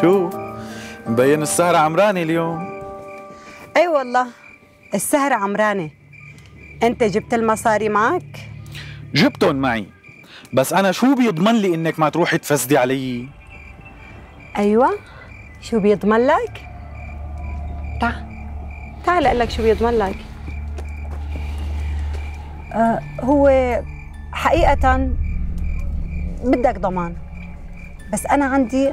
شو؟ مبين السهرة عمراني اليوم. أي والله السهرة عمرانة أنت جبت المصاري معك؟ جبتن معي. بس أنا شو بيضمن لي إنك ما تروحي تفسدي علي؟ أيوه. شو بيضمن لك؟ تعال تعال أقول لك شو بيضمن لك. آه هو حقيقة بدك ضمان. بس أنا عندي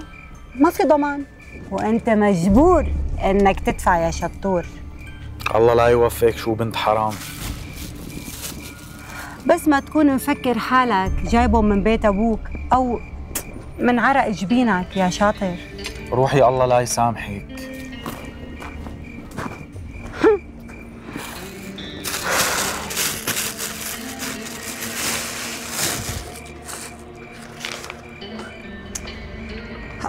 ما في ضمان. وأنت مجبور إنك تدفع يا شطور. الله لا يوفقك شو بنت حرام. بس ما تكون مفكر حالك جايبهم من بيت أبوك أو من عرق جبينك يا شاطر. روحي الله لا يسامحك.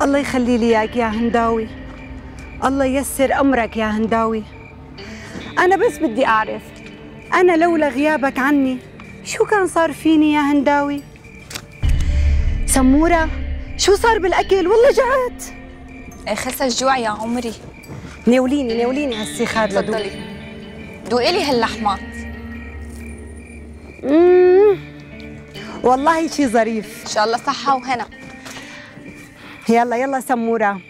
الله يخلي لي إياك يا هنداوي. الله ييسر أمرك يا هنداوي. أنا بس بدي أعرف أنا لولا غيابك عني شو كان صار فيني يا هنداوي؟ سمورة شو صار بالأكل؟ والله جعت. خسر الجوع يا عمري. ناوليني ناوليني هالسيخات لدوق. تفضلي. دوقي لي هاللحمات. والله شي ظريف. إن شاء الله صحة وهنا. يلا يلا سمورة.